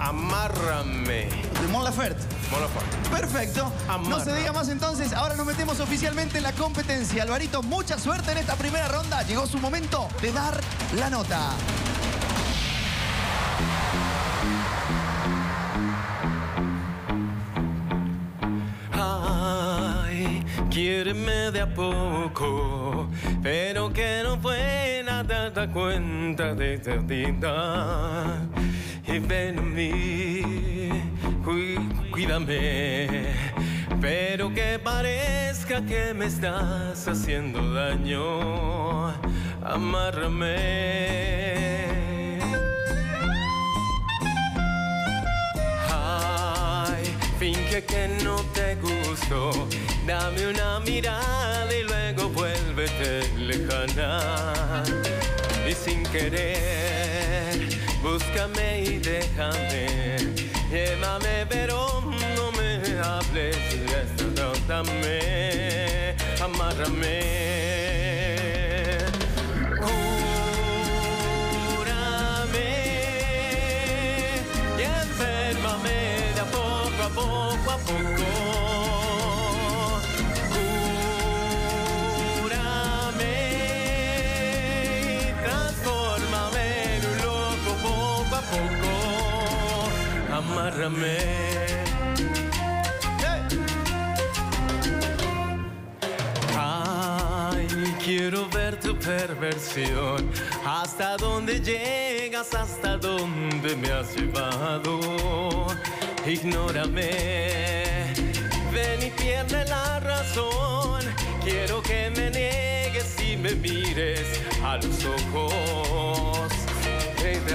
Amárrame. De Mon Laferte. Mon Laferte. Perfecto. No se diga más entonces. Ahora nos metemos oficialmente en la competencia. Alvarito, mucha suerte en esta primera ronda. Llegó su momento de dar la nota. Ay, quiéreme de a poco, pero que no fue nada da cuenta de vida. Y ven a mí, cuídame, pero que parezca que me estás haciendo daño. Amárrame. Finge que no te gustó, dame una mirada y luego vuélvete lejana. Y sin querer, búscame y déjame, llévame pero no me hables y esto dame, amárrame. poco a poco. Cúrame poco. Amárrame. Ay, quiero ver tu perversión, hasta dónde llegas, hasta dónde me has llevado ignórame. Ven y pierde la razón. Quiero que me niegues y me mires a los ojos. Créeme,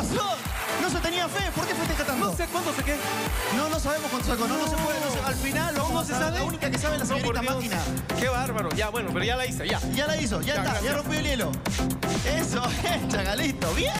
No se tenía fe. ¿Por qué fuiste catando? No sé cuándo se qué. No, no sabemos cuánto sacó. No, no, se puede. Al final, ¿cómo se sabe? La única que sabe la señorita máquina. Qué bárbaro. Ya, bueno, pero ya la hice, ya. Ya la hizo, ya, está. Ya rompió el hielo. Eso, chagalito. Bien.